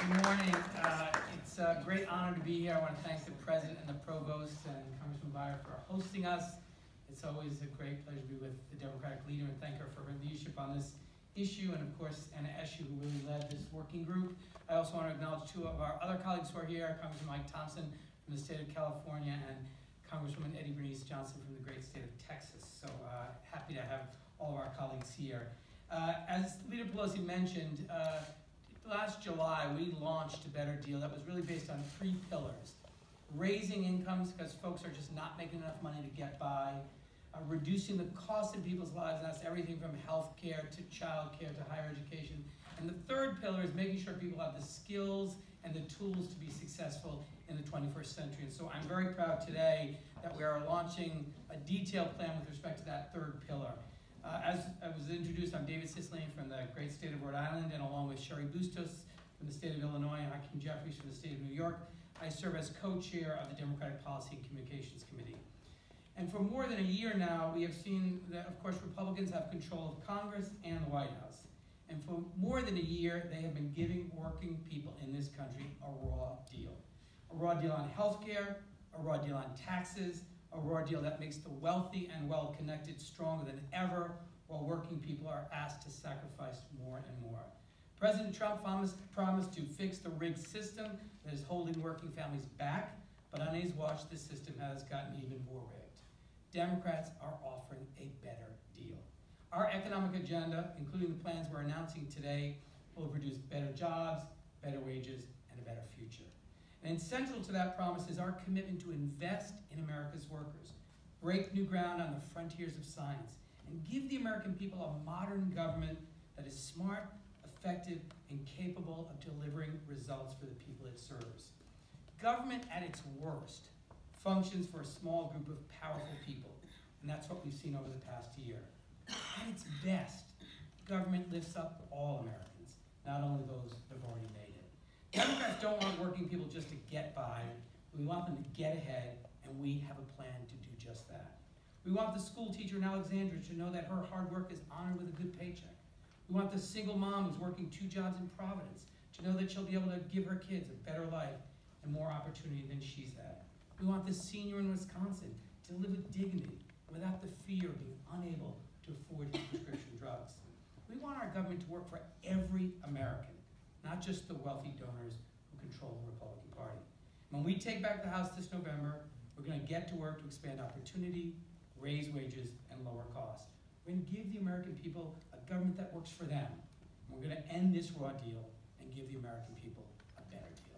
Good morning. Uh, It's a great honor to be here. I want to thank the president and the provost and Congressman Beyer for hosting us. It's always a great pleasure to be with the Democratic leader and thank her for her leadership on this issue, and of course, Anna Eshoo, who really led this working group. I also want to acknowledge two of our other colleagues who are here, Congressman Mike Thompson from the state of California and Congresswoman Eddie Bernice Johnson from the great state of Texas. So uh, happy to have all of our colleagues here. Uh, As Leader Pelosi mentioned, uh, last July, we launched a better deal that was really based on three pillars. Raising incomes, because folks are just not making enough money to get by. Uh, reducing the cost in people's lives, and that's everything from health care to child care to higher education. And the third pillar is making sure people have the skills and the tools to be successful in the 21st century. And so I'm very proud today that we are launching a detailed plan with respect to that third pillar. Uh, as I was introduced, I'm David Cicilline from the great state of Rhode Island, and along with Cheri Bustos from the state of Illinois and Hakeem Jeffries from the state of New York, I serve as co-chair of the Democratic Policy and Communications Committee. And for more than a year now, we have seen that, of course, Republicans have control of Congress and the White House. And for more than a year, they have been giving working people in this country a raw deal. A raw deal on health care, a raw deal on taxes, a raw deal that makes the wealthy and well-connected stronger than ever, while working people are asked to sacrifice more and more. President Trump promised, promised to fix the rigged system that is holding working families back, but on his watch, this system has gotten even more rigged. Democrats are offering a better deal. Our economic agenda, including the plans we're announcing today, will produce better jobs, better wages, and a better future. And central to that promise is our commitment to invest in America's workers, break new ground on the frontiers of science, and give the American people a modern government that is smart, effective, and capable of delivering results for the people it serves. Government at its worst functions for a small group of powerful people, and that's what we've seen over the past year. At its best, government lifts up all Americans, not only those that have already made it. Democrats don't want working people just to get by. We want them to get ahead, and we have a plan to do just that. We want the school teacher in Alexandria to know that her hard work is honored with a good paycheck. We want the single mom who's working two jobs in Providence to know that she'll be able to give her kids a better life and more opportunity than she's had. We want the senior in Wisconsin to live with dignity without the fear of being unable to afford prescription drugs. We want our government to work for every American, not just the wealthy donors who control the Republican Party. When we take back the House this November, we're going to get to work to expand opportunity, raise wages, and lower costs. We're going to give the American people a government that works for them. And we're going to end this raw deal and give the American people a better deal.